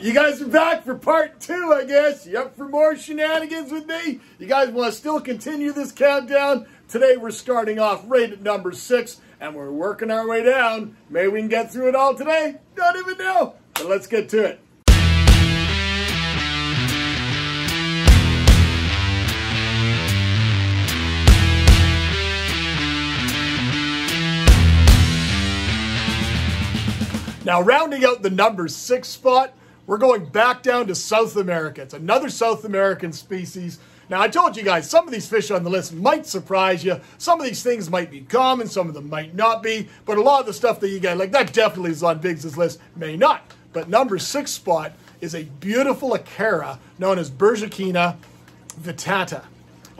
you guys are back for part two, I guess. You up for more shenanigans with me? You guys want to still continue this countdown? Today we're starting off right at number six, and we're working our way down. Maybe we can get through it all today. Don't even know. But let's get to it. Now, rounding out the number six spot, we're going back down to South America. It's another South American species. Now, I told you guys, some of these fish on the list might surprise you. Some of these things might be common, some of them might not be. But a lot of the stuff that you guys like, that definitely is on Biggs's list, may not. But number six spot is a beautiful acara known as Bujurquina vittata.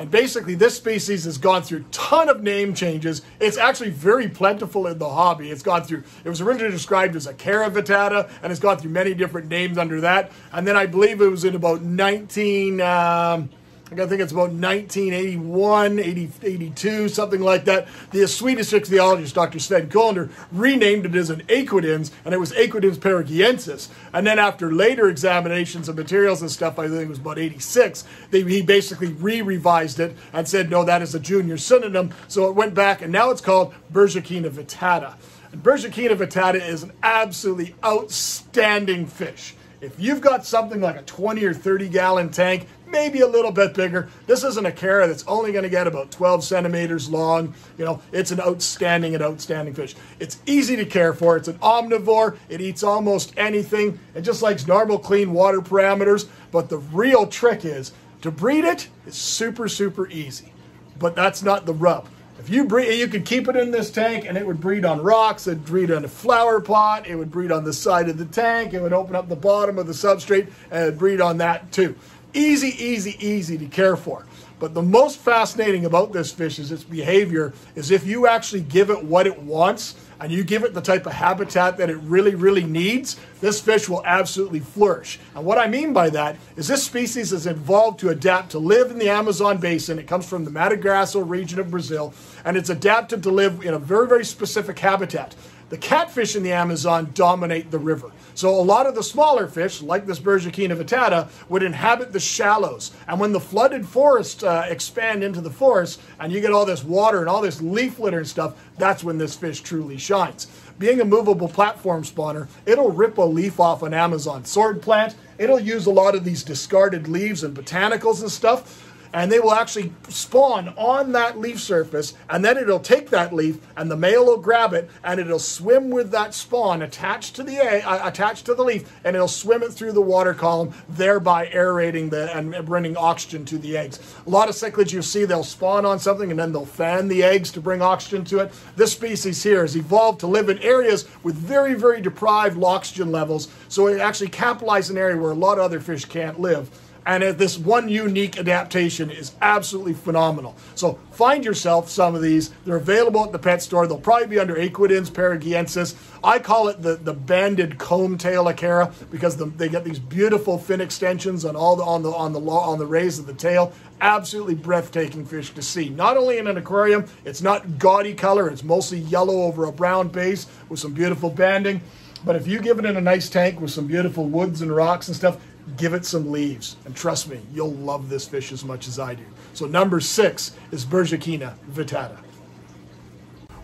And basically, this species has gone through ton of name changes. It's actually very plentiful in the hobby. It's gone through, it was originally described as Acara vittata, and it's gone through many different names under that. And then I believe it was in about 19, um, I think it's about 1981, 80, 82, something like that. The Swedish ichthyologist, Dr. Sven Kullander, renamed it as an Aequidens, and it was Aequidens paraguayensis. And then after later examinations of materials and stuff, I think it was about 86, they, he basically re-revised it and said, no, that is a junior synonym. So it went back, and now it's called Bujurquina vittata. And Bujurquina vittata is an absolutely outstanding fish. If you've got something like a 20 or 30 gallon tank, maybe a little bit bigger. This isn't a cara that's only going to get about 12 centimeters long. You know, it's an outstanding and outstanding fish. It's easy to care for. It's an omnivore. It eats almost anything. It just likes normal, clean water parameters. But the real trick is to breed it is super, super easy. But that's not the rub. If you breed, you could keep it in this tank and it would breed on rocks, it'd breed on a flower pot, it would breed on the side of the tank, it would open up the bottom of the substrate and it'd breed on that too. Easy, easy, easy to care for. But the most fascinating about this fish is its behavior is if you actually give it what it wants and you give it the type of habitat that it really, really needs, this fish will absolutely flourish. And what I mean by that is this species is evolved to adapt to live in the Amazon basin. It comes from the Grosso region of Brazil, and it's adapted to live in a very, very specific habitat. The catfish in the Amazon dominate the river. So a lot of the smaller fish, like this Bujurquina vittata, would inhabit the shallows. And when the flooded forests uh, expand into the forest and you get all this water and all this leaf litter and stuff, that's when this fish truly shines. Being a movable platform spawner, it'll rip a leaf off an Amazon sword plant. It'll use a lot of these discarded leaves and botanicals and stuff and they will actually spawn on that leaf surface and then it'll take that leaf and the male will grab it and it'll swim with that spawn attached to the uh, attached to the leaf and it'll swim it through the water column thereby aerating the and bringing oxygen to the eggs. A lot of cichlids you see they'll spawn on something and then they'll fan the eggs to bring oxygen to it. This species here has evolved to live in areas with very very deprived oxygen levels so it actually capitalizes an area where a lot of other fish can't live and this one unique adaptation is absolutely phenomenal. So find yourself some of these. They're available at the pet store. They'll probably be under Aequidens paraguayensis. I call it the, the banded comb tail acara because the, they get these beautiful fin extensions on all the on the on the on the rays of the tail. Absolutely breathtaking fish to see. Not only in an aquarium, it's not gaudy color. It's mostly yellow over a brown base with some beautiful banding. But if you give it in a nice tank with some beautiful woods and rocks and stuff, give it some leaves. And trust me, you'll love this fish as much as I do. So number six is Bujurquina vittata.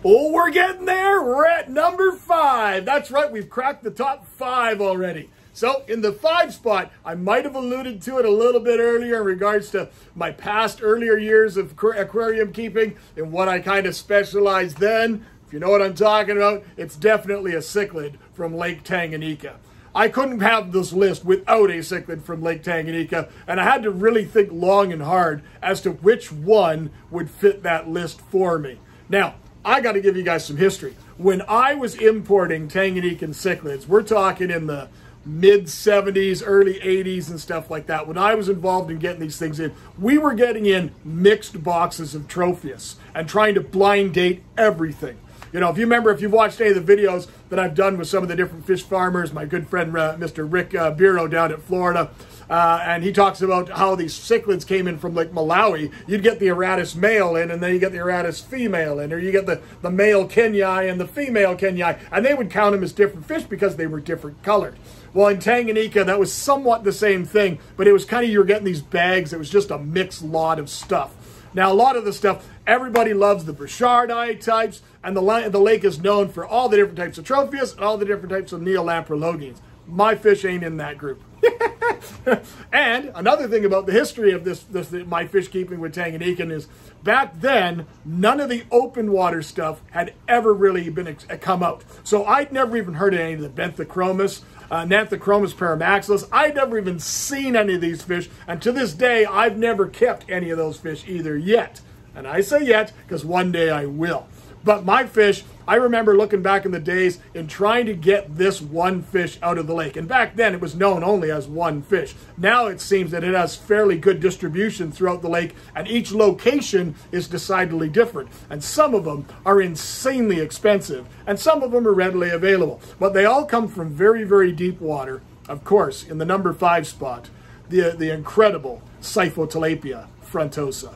Oh, we're getting there. We're at number five. That's right, we've cracked the top five already. So in the five spot, I might have alluded to it a little bit earlier in regards to my past earlier years of aquarium keeping and what I kind of specialized then. If you know what I'm talking about, it's definitely a cichlid from Lake Tanganyika. I couldn't have this list without a cichlid from Lake Tanganyika, and I had to really think long and hard as to which one would fit that list for me. Now, I got to give you guys some history. When I was importing Tanganyikan cichlids, we're talking in the mid 70s, early 80s, and stuff like that. When I was involved in getting these things in, we were getting in mixed boxes of Tropheus and trying to blind date everything. You know, if you remember, if you've watched any of the videos that I've done with some of the different fish farmers, my good friend uh, Mr. Rick uh, Biro down at Florida, uh, and he talks about how these cichlids came in from like Malawi. You'd get the Auratus male in, and then you get the Auratus female in, or you get the, the male Kenyai and the female Kenyai, and they would count them as different fish because they were different colored. Well, in Tanganyika, that was somewhat the same thing, but it was kind of, you were getting these bags. It was just a mixed lot of stuff. Now, a lot of the stuff, everybody loves the Brichardi types, and the, the lake is known for all the different types of Tropheus and all the different types of Neolamprologians. My fish ain't in that group. and another thing about the history of this, this my fish keeping with Tanganyikan is back then, none of the open water stuff had ever really been come out. So I'd never even heard of any of the Benthochromis, uh, Gnathochromis permaxillaris. I'd never even seen any of these fish. And to this day, I've never kept any of those fish either yet. And I say yet because one day I will. But my fish, I remember looking back in the days and trying to get this one fish out of the lake. And back then it was known only as one fish. Now it seems that it has fairly good distribution throughout the lake and each location is decidedly different. And some of them are insanely expensive and some of them are readily available. But they all come from very, very deep water. Of course, in the number five spot, the, the incredible Cyphotilapia frontosa.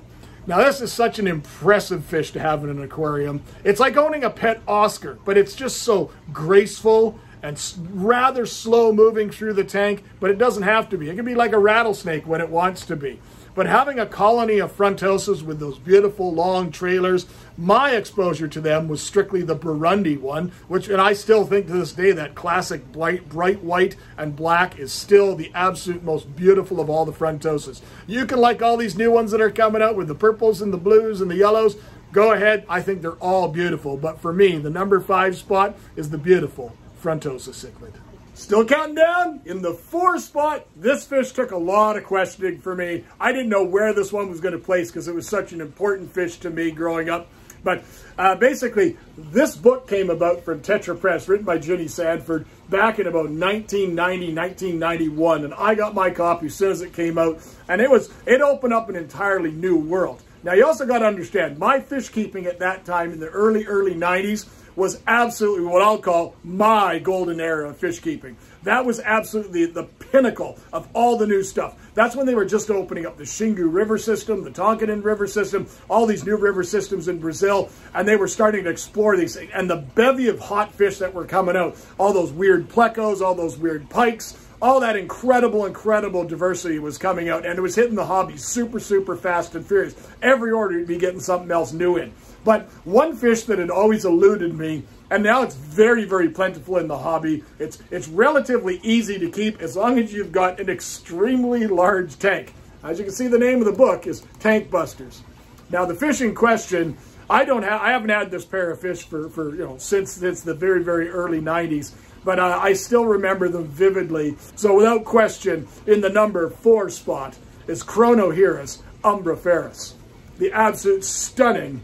Now, this is such an impressive fish to have in an aquarium. It's like owning a pet Oscar, but it's just so graceful and rather slow moving through the tank, but it doesn't have to be. It can be like a rattlesnake when it wants to be. But having a colony of frontosas with those beautiful long trailers, my exposure to them was strictly the Burundi one, which, and I still think to this day that classic bright, bright white and black is still the absolute most beautiful of all the frontosas. You can like all these new ones that are coming out with the purples and the blues and the yellows. Go ahead. I think they're all beautiful. But for me, the number five spot is the beautiful Frontosa cichlid. Still counting down in the four spot. This fish took a lot of questioning for me. I didn't know where this one was going to place because it was such an important fish to me growing up. But uh, basically, this book came about from Tetra Press, written by Gina Sandford, back in about 1990, 1991. And I got my copy as soon as it came out. And it was it opened up an entirely new world. Now, you also got to understand, my fish keeping at that time in the early, early 90s was absolutely what I'll call my golden era of fish keeping. That was absolutely the pinnacle of all the new stuff. That's when they were just opening up the Xingu River system, the Tocantins River system, all these new river systems in Brazil, and they were starting to explore these things. And the bevy of hot fish that were coming out, all those weird plecos, all those weird pikes, all that incredible, incredible diversity was coming out, and it was hitting the hobby super, super fast and furious. Every order you'd be getting something else new in. But one fish that had always eluded me, and now it's very, very plentiful in the hobby. It's, it's relatively easy to keep as long as you've got an extremely large tank. As you can see, the name of the book is Tank Busters. Now, the fish in question, I don't have, I haven't had this pair of fish for, for you know, since, since the very, very early 90s but uh, I still remember them vividly. So without question, in the number four spot is Kronoheros umbriferus, the absolute stunning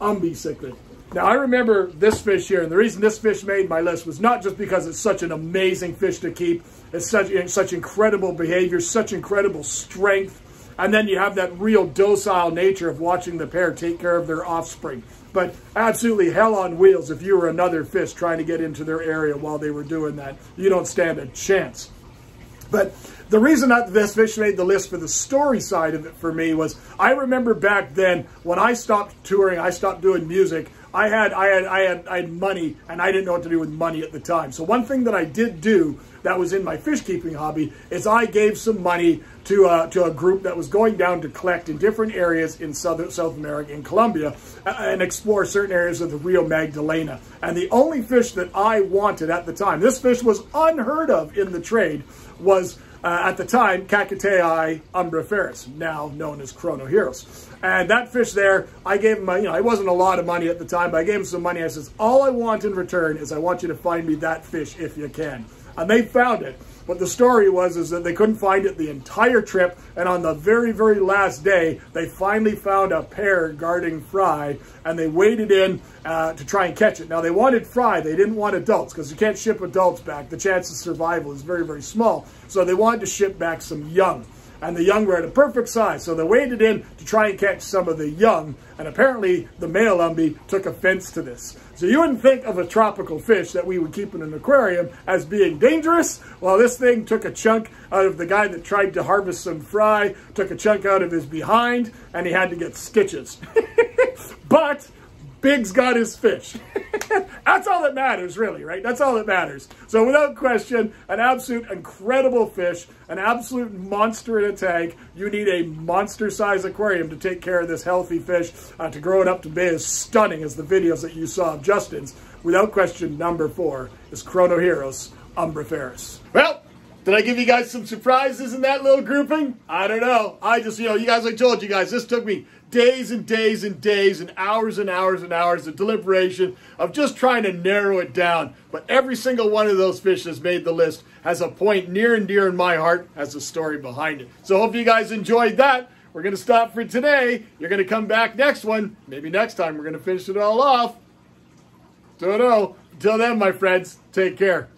umbi cichlid. Now, I remember this fish here, and the reason this fish made my list was not just because it's such an amazing fish to keep, it's such, such incredible behavior, such incredible strength, and then you have that real docile nature of watching the pair take care of their offspring. But absolutely hell on wheels if you were another fish trying to get into their area while they were doing that. You don't stand a chance. But the reason that this fish made the list for the story side of it for me was I remember back then when I stopped touring, I stopped doing music. I had I had I had I had money and I didn't know what to do with money at the time. So one thing that I did do that was in my fish keeping hobby is I gave some money to uh, to a group that was going down to collect in different areas in South South America, in Colombia, and explore certain areas of the Rio Magdalena. And the only fish that I wanted at the time, this fish was unheard of in the trade, was uh, at the time, Caquetaia umbriferus, now known as Kronoheros. And that fish there, I gave him, you know, it wasn't a lot of money at the time, but I gave him some money. I says, all I want in return is I want you to find me that fish if you can. And they found it. But the story was is that they couldn't find it the entire trip, and on the very, very last day, they finally found a pair guarding fry, and they waded in uh, to try and catch it. Now, they wanted fry. They didn't want adults, because you can't ship adults back. The chance of survival is very, very small. So they wanted to ship back some young and the young were at a perfect size. So they waded in to try and catch some of the young, and apparently the male umbi took offense to this. So you wouldn't think of a tropical fish that we would keep in an aquarium as being dangerous. Well, this thing took a chunk out of the guy that tried to harvest some fry, took a chunk out of his behind, and he had to get stitches. but Big's got his fish. That's all that matters, really, right? That's all that matters. So without question, an absolute incredible fish, an absolute monster in a tank. You need a monster-sized aquarium to take care of this healthy fish, uh, to grow it up to be as stunning as the videos that you saw of Justin's. Without question, number four is Kronoheros Umbriferus. Well, did I give you guys some surprises in that little grouping? I don't know. I just, you know, you guys, I told you guys, this took me days and days and days and hours and hours and hours of deliberation of just trying to narrow it down. But every single one of those fish that's made the list has a point near and dear in my heart, has a story behind it. So hope you guys enjoyed that. We're going to stop for today. You're going to come back next one. Maybe next time we're going to finish it all off. Don't know. Until then, my friends, take care.